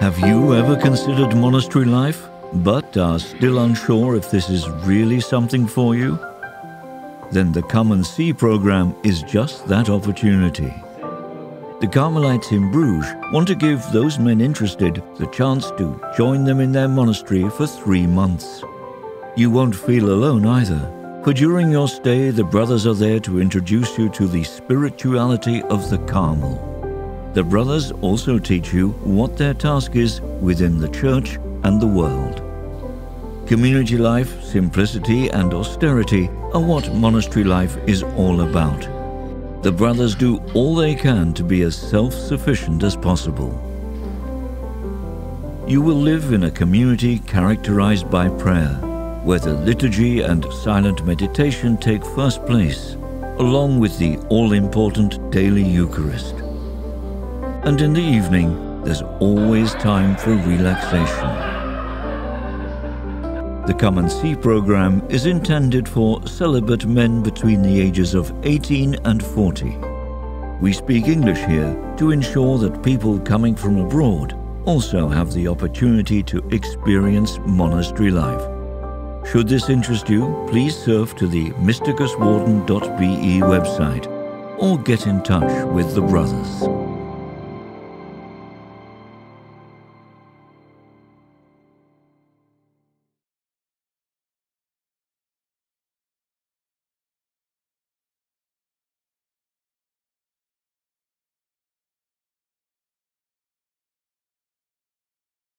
Have you ever considered monastery life, but are still unsure if this is really something for you? Then the Come and See program is just that opportunity. The Carmelites in Bruges want to give those men interested the chance to join them in their monastery for three months. You won't feel alone either, for during your stay, the brothers are there to introduce you to the spirituality of the Carmel. The brothers also teach you what their task is within the church and the world. Community life, simplicity, and austerity are what monastery life is all about. The brothers do all they can to be as self sufficient as possible. You will live in a community characterized by prayer, where the liturgy and silent meditation take first place, along with the all important daily Eucharist. And in the evening, there's always time for relaxation. The Come and See program is intended for celibate men between the ages of 18 and 40. We speak English here to ensure that people coming from abroad also have the opportunity to experience monastery life. Should this interest you, please surf to the mysticuswarden.be website or get in touch with the brothers.